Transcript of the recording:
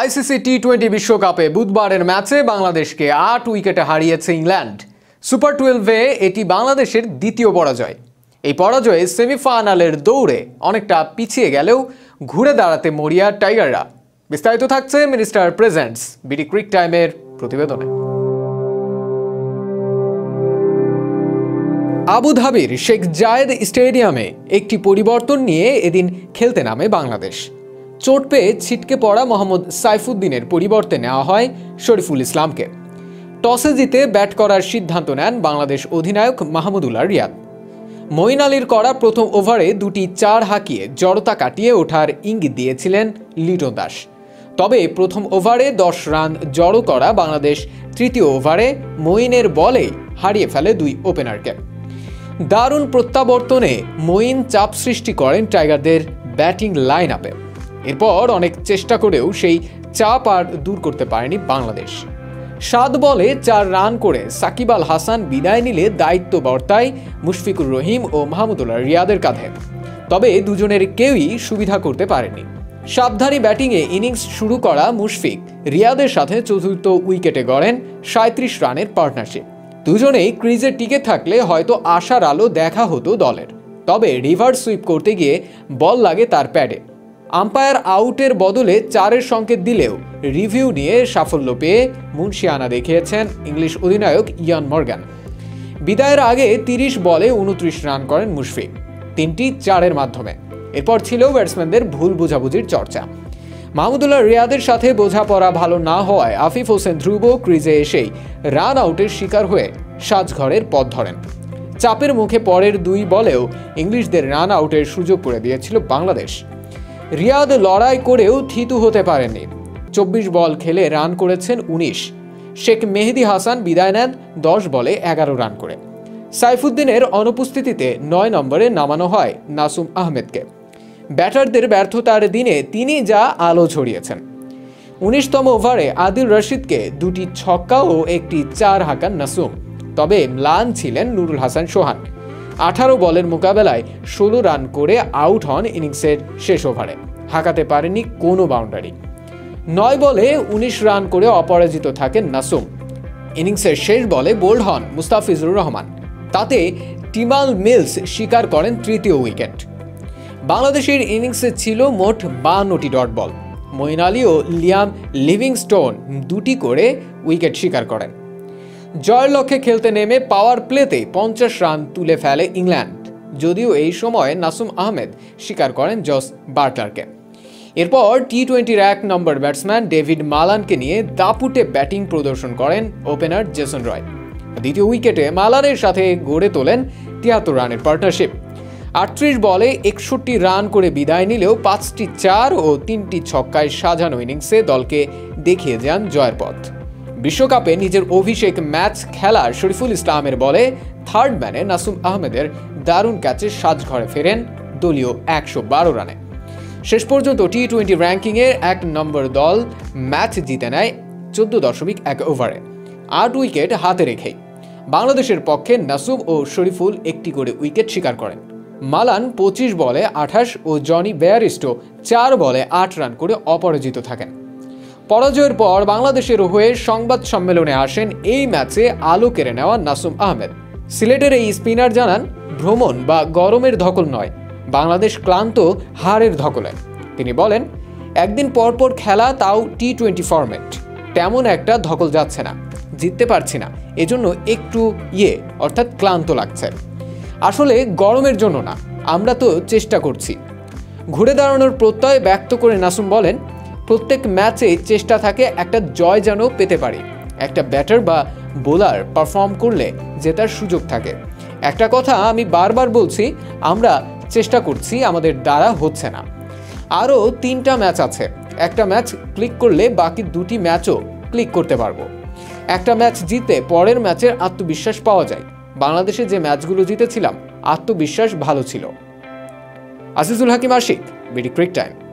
ICC T twenty বিশ্বকাপে বুধবারের ম্যাচে বাংলাদেশকে আট উইকেটে হারিয়েছে ইংল্যান্ড। সুপার টুয়েলভে এটি বাংলাদেশের দ্বিতীয় পরাজয়। এই পরাজয়ে সেমিফাইনালের দৌড়ে অনেকটা পিছিয়ে গেলেও ঘুরে দাঁড়াতে মরিয়া টাইগাররা। বিস্তারিত থাকছে মিনিস্টার প্রেজেন্টস বিডি ক্রিক টাইমের প্রতিবেদনে। আবুধাবির শেখ জায়েদ স্টেডিয়ামে একটি পরিবর্তন নিয়ে এদিন খেলতে নামে বাংলাদেশ। চোট পেয়ে ছিটকে পড়া মোহাম্মদ সাইফুদ্দিনের পরিবর্তে নেওয়া হয় শরীফুল ইসলামকে। টসে জিতে ব্যাট করার সিদ্ধান্ত নেন বাংলাদেশ অধিনায়ক মাহমুদুল্লাহ রিয়াদ। মঈন আলীর করা প্রথম ওভারে দুটি চার হাঁকিয়ে জড়তা কাটিয়ে ওঠার ইঙ্গিত দিয়েছিলেন লিটন দাস। তবে প্রথম ওভারে দশ রান জড়ো করা বাংলাদেশ তৃতীয় ওভারে মঈনের বলে হারিয়ে ফেলে দুই ওপেনারকে। দারুণ প্রত্যাবর্তনে মঈন চাপ সৃষ্টি করেন টাইগারদের ব্যাটিং লাইন আপে এরপর অনেক চেষ্টা করেও সেই চাপ আর দূর করতে পারেনি বাংলাদেশ। সাত বলে চার রান করে সাকিব আল হাসান বিদায় নিলে দায়িত্ব বর্তায় মুশফিকুর রহিম ও মাহমুদুল্লাহ রিয়াদের কাঁধে। তবে দুজনের কেউই সুবিধা করতে পারেনি। সাবধানী ব্যাটিংয়ে ইনিংস শুরু করা মুশফিক, রিয়াদের সাথে চতুর্থ উইকেটে গড়েন সাঁত্রিশ রানের পার্টনারশিপ। দুজনেই ক্রিজে টিকে থাকলে হয়তো আশার আলো দেখা হতো দলের। তবে রিভার্স সুইপ করতে গিয়ে বল লাগে তার প্যাডে। আম্পায়ার আউটের বদলে চারের সংকেত দিলেও রিভিউ নিয়ে সাফল্য পেয়ে মুন্সিয়ানা দেখিয়েছেন ইংলিশ অধিনায়ক ইয়ান মর্গান। বিদায়ের আগে তিরিশ বলে উনত্রিশ রান করেন মুশফিক, তিনটি চারের মাধ্যমে। এরপর ছিল ব্যাটসম্যানদের ভুল বোঝাবুঝির চর্চা। মাহমুদুল্লাহ রিয়াদের সাথে বোঝাপড়া ভালো না হওয়ায় আফিফ হোসেন ধ্রুব ক্রিজে এসেই রান আউটের শিকার হয়ে সাজঘরের পথ ধরেন। চাপের মুখে পরের দুই বলেও ইংলিশদের রান আউটের সুযোগ করে দিয়েছিল বাংলাদেশ। রিয়াদ লড়াই করেও থিতু হতে পারেননি। চব্বিশ বল খেলে রান করেছেন উনিশ। শেখ মেহেদি হাসান বিদায় নেন দশ বলে এগারো রান করে। সাইফুদ্দিনের অনুপস্থিতিতে নয় নম্বরে নামানো হয় নাসুম আহমেদকে। ব্যাটারদের ব্যর্থতার দিনে তিনি যা আলো ছড়িয়েছেন। উনিশতম ওভারে আদিল রশিদকে দুটি ছক্কা ও একটি চার হাঁকান নাসুম। তবে ম্লান ছিলেন নুরুল হাসান সোহান। আঠারো বলের মোকাবেলায় ষোলো রান করে আউট হন ইনিংসের শেষ ওভারে। হাঁকাতে পারেনি কোনো বাউন্ডারি। নয় বলে উনিশ রান করে অপরাজিত থাকেন নাসুম। ইনিংসের শেষ বলে বোল্ড হন মুস্তাফিজুর রহমান। তাতে টিমাল মিলস স্বীকার করেন তৃতীয় উইকেট। বাংলাদেশের ইনিংসে ছিল মোট বান্নটি ডট বল। মঈন আলী ও লিয়াম লিভিংস্টোন দুটি করে উইকেট শিকার করেন। জয়ের লক্ষ্যে খেলতে নেমে পাওয়ার প্লেতে পঞ্চাশ রান তুলে ফেলে ইংল্যান্ড। যদিও এই সময় নাসুম আহমেদ স্বীকার করেন জস বার্টারকে। এরপর টি টোয়েন্টির এক নম্বর ব্যাটসম্যান ডেভিড মালানকে নিয়ে দাপুটে ব্যাটিং প্রদর্শন করেন ওপেনার জেসন রয়। দ্বিতীয় উইকেটে মালানের সাথে গড়ে তোলেন তিয়াত্তর রানের পার্টনারশিপ আটত্রিশ বলে একষট্টি রান করে বিদায় নিলেও পাঁচটি চার ও তিনটি ছক্কায় সাজানো ইনিংসে দলকে দেখিয়ে যান জয়ের পথ। বিশ্বকাপে নিজের অভিষেক ম্যাচ খেলার শরীফুল ইসলামের বলে থার্ড ম্যানে নাসুম আহমেদের দারুণ ক্যাচে সাজঘরে ফেরেন দলীয় একশো বারো রানে। শেষ পর্যন্ত টি টোয়েন্টি র্যাঙ্কিংয়ের এক নম্বর দল ম্যাচ জিতে নেয় চোদ্দ দশমিক এক ওভারে আট উইকেট হাতে রেখেই বাংলাদেশের পক্ষে নাসুম ও শরীফুল একটি করে উইকেট শিকার করেন। মালান পঁচিশ বলে আঠাশ ও জনি বেয়ারিস্টো চার বলে আট রান করে অপরাজিত থাকেন। পরাজয়ের পর বাংলাদেশের হয়ে সংবাদ সম্মেলনে আসেন এই ম্যাচে আলো কেড়ে নেওয়া নাসুম আহমেদ। সিলেটের এই স্পিনার জানান, ভ্রমণ বা গরমের ধকল নয়, বাংলাদেশ ক্লান্ত, হারের ধকলে। তিনি বলেন, একদিন পরপর খেলা তাও টি টোয়েন্টি ফরম্যাট। তেমন একটা ধকল যাচ্ছে না, জিততে পারছি না, এজন্য একটু ইয়ে অর্থাৎ ক্লান্ত লাগছে। আসলে গরমের জন্য না, আমরা তো চেষ্টা করছি। ঘুরে দাঁড়ানোর প্রত্যয় ব্যক্ত করে নাসুম বলেন প্রত্যেক ম্যাচে চেষ্টা থাকে একটা জয় যেন পেতে পারি। একটা ব্যাটার বা বোলার পারফর্ম করলে জেতার সুযোগ থাকে। একটা কথা আমি বারবার বলছি, আমরা চেষ্টা করছি, আমাদের দ্বারা হচ্ছে না। আরও তিনটা ম্যাচ আছে। একটা ম্যাচ ক্লিক করলে বাকি দুটি ম্যাচও ক্লিক করতে পারব। একটা ম্যাচ জিতে পরের ম্যাচের আত্মবিশ্বাস পাওয়া যায়। বাংলাদেশে যে ম্যাচগুলো জিতেছিলাম, আত্মবিশ্বাস ভালো ছিল। Asijul Hakim Ashik, BD cric time.